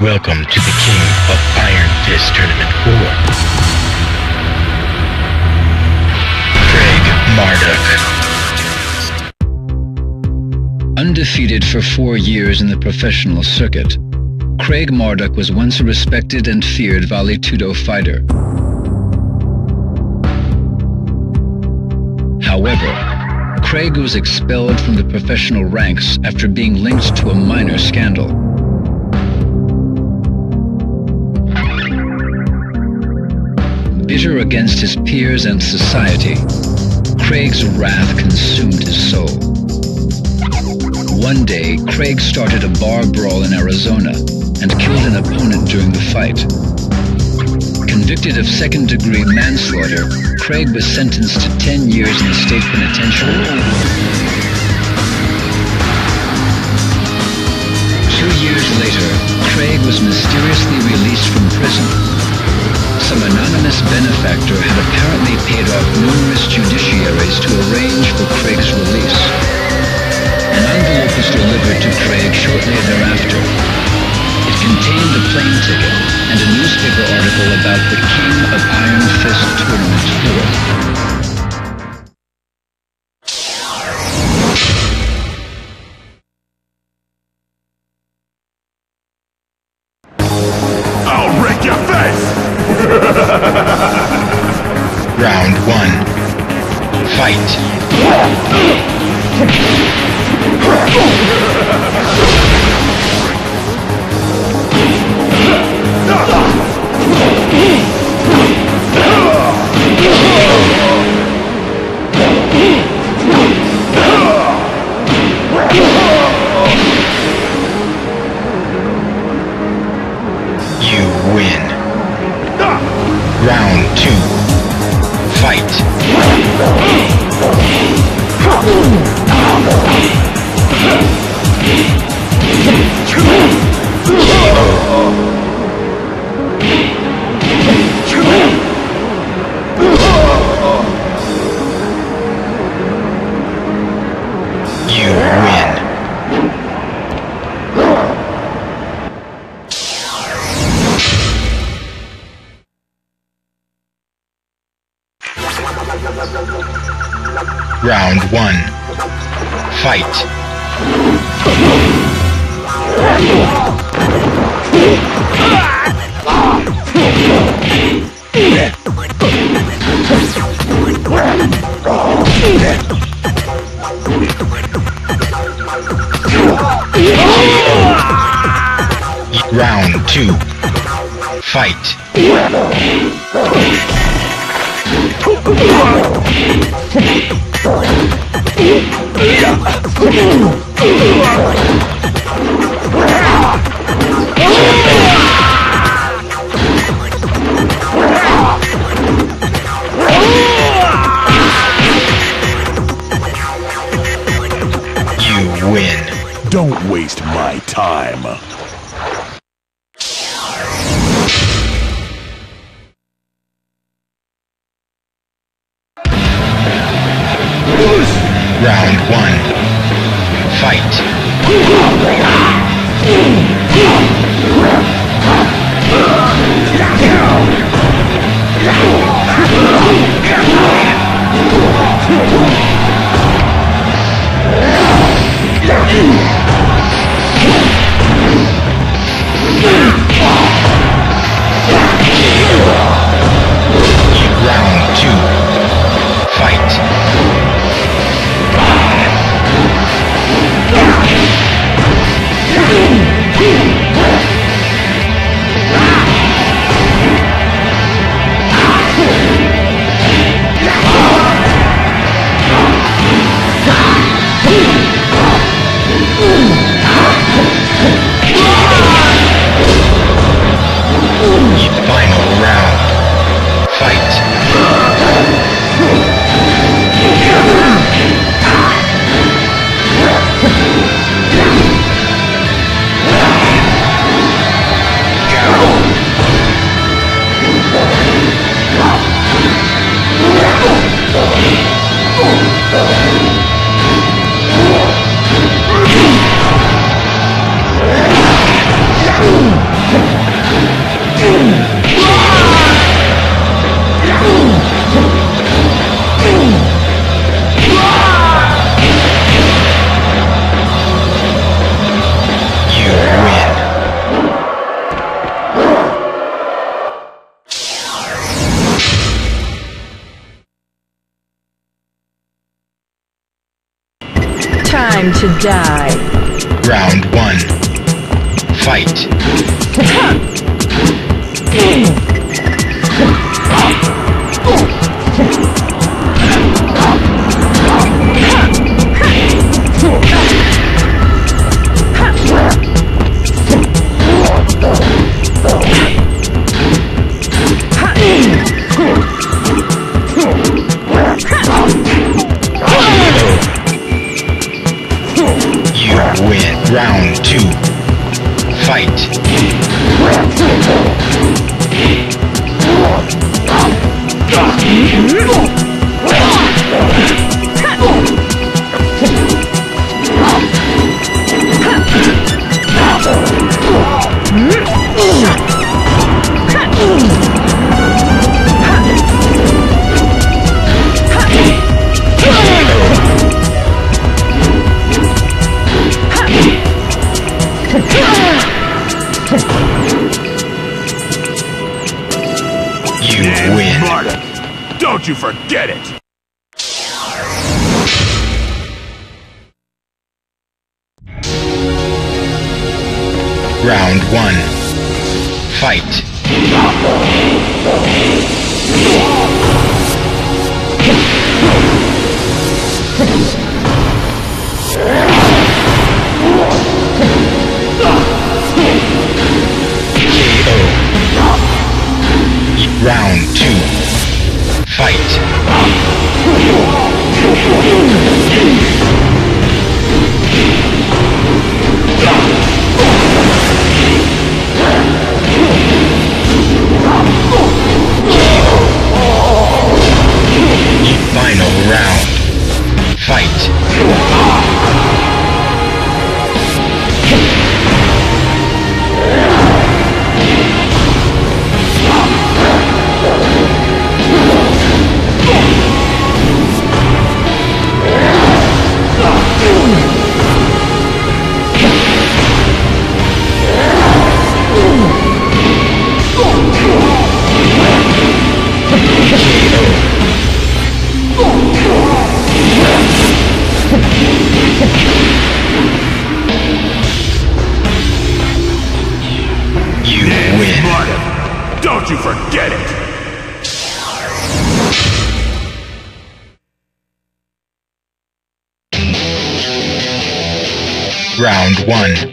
Welcome to the King of Iron Fist Tournament 4. Craig Marduk. Undefeated for four years in the professional circuit, Craig Marduk was once a respected and feared Vale Tudo fighter. However, Craig was expelled from the professional ranks after being linked to a minor scandal. Bitter against his peers and society, Craig's wrath consumed his soul. One day, Craig started a bar brawl in Arizona and killed an opponent during the fight. Convicted of second-degree manslaughter, Craig was sentenced to 10 years in the state penitentiary. Two years later, Craig was mysteriously released from prison some anonymous benefactor had apparently paid off numerous judiciaries to arrange for Craig's release. An envelope was delivered to Craig shortly thereafter. It contained a plane ticket and a newspaper article about the King of Iron Fight. Fight. You win. Don't you forget it! Round 1. Fight. one.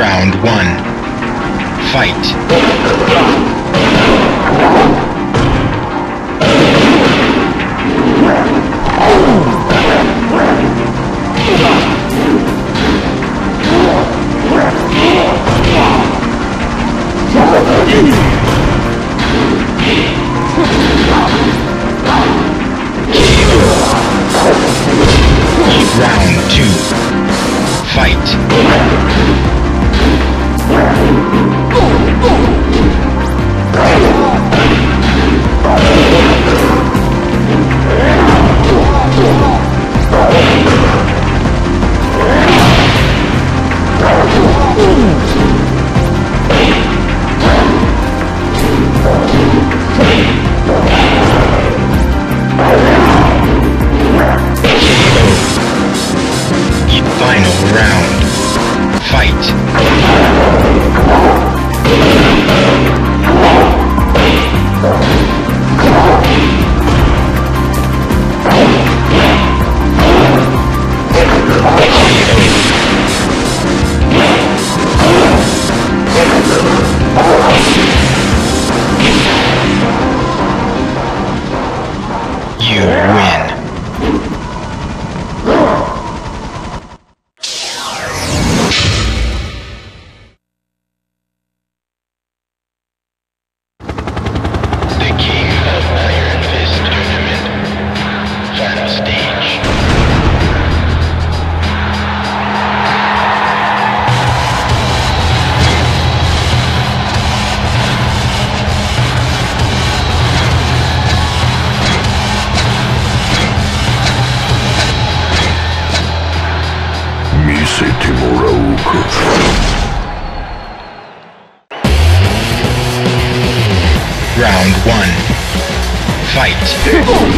Round 1. Fight. Chegou!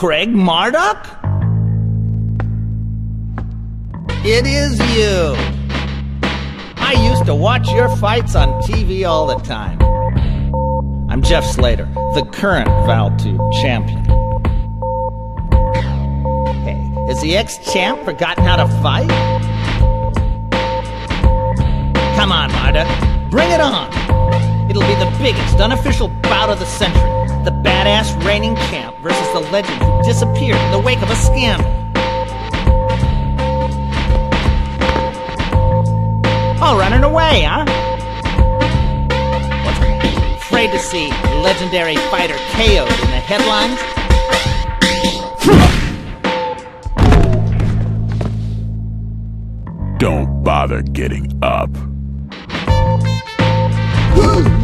Craig Marduk? It is you. I used to watch your fights on TV all the time. I'm Jeff Slater, the current Vale Tudo champion. Hey, has the ex-champ forgotten how to fight? Come on, Marduk. Bring it on. It'll be the biggest unofficial bout of the century. The badass reigning champ versus the legend who disappeared in the wake of a scandal. All running away, huh? What's afraid to see legendary fighter KO'd in the headlines? Don't bother getting up. Woo!